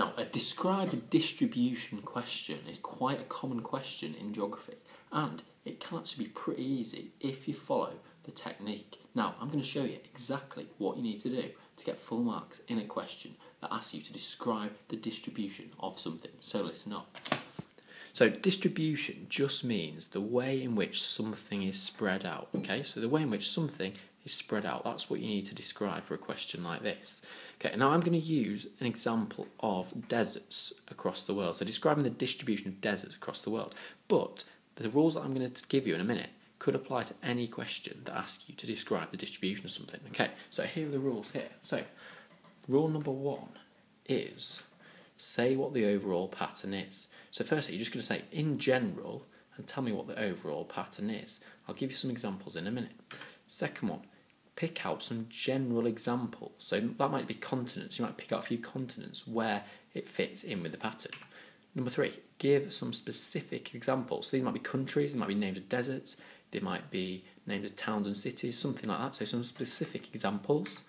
Now, a described distribution question is quite a common question in geography, and it can actually be pretty easy if you follow the technique. Now, I'm going to show you exactly what you need to do to get full marks in a question that asks you to describe the distribution of something. So listen up. So distribution just means the way in which something is spread out. Okay, so the way in which something is spread out. That's what you need to describe for a question like this. Okay, now I'm going to use an example of deserts across the world. So describing the distribution of deserts across the world. But the rules that I'm going to give you in a minute could apply to any question that asks you to describe the distribution of something. Okay, so here are the rules here. So rule number one is say what the overall pattern is. So firstly, you're just going to say in general and tell me what the overall pattern is. I'll give you some examples in a minute. Second one, pick out some general examples. So that might be continents. You might pick out a few continents where it fits in with the pattern. Number three, give some specific examples. So these might be countries, they might be named of deserts, they might be named of towns and cities, something like that. So some specific examples.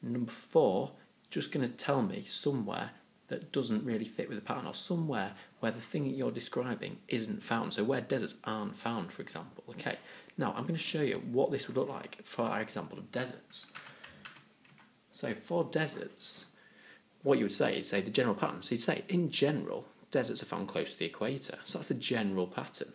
Number four, just going to tell me somewhere that doesn't really fit with the pattern or somewhere where the thing that you're describing isn't found. So where deserts aren't found, for example. Okay, now I'm going to show you what this would look like for our example of deserts. So for deserts, what you would say is say the general pattern. So you'd say in general, deserts are found close to the equator. So that's the general pattern.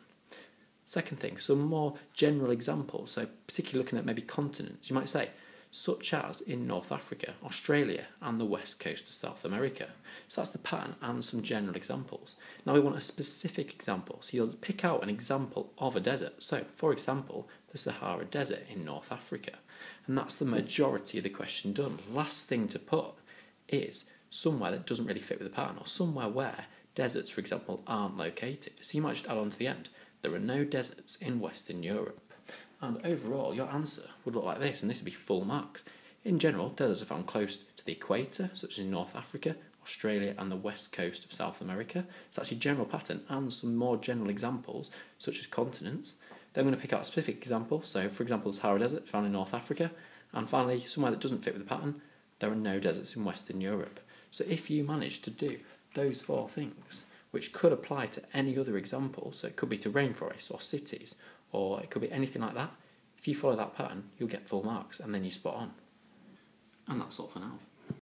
Second thing, some more general examples. So particularly looking at maybe continents, you might say such as in North Africa, Australia, and the west coast of South America. So that's the pattern and some general examples. Now we want a specific example, so you'll pick out an example of a desert. So, for example, the Sahara Desert in North Africa. And that's the majority of the question done. Last thing to put is somewhere that doesn't really fit with the pattern, or somewhere where deserts, for example, aren't located. So you might just add on to the end. There are no deserts in Western Europe. And overall, your answer would look like this, and this would be full marks. In general, deserts are found close to the equator, such as in North Africa, Australia, and the west coast of South America. It's actually a general pattern and some more general examples, such as continents. Then I'm going to pick out a specific example. So, for example, the Sahara Desert found in North Africa. And finally, somewhere that doesn't fit with the pattern, there are no deserts in Western Europe. So, if you manage to do those four things, which could apply to any other example, so it could be to rainforests or cities or it could be anything like that. If you follow that pattern, you'll get full marks and then you spot on. And that's all for now.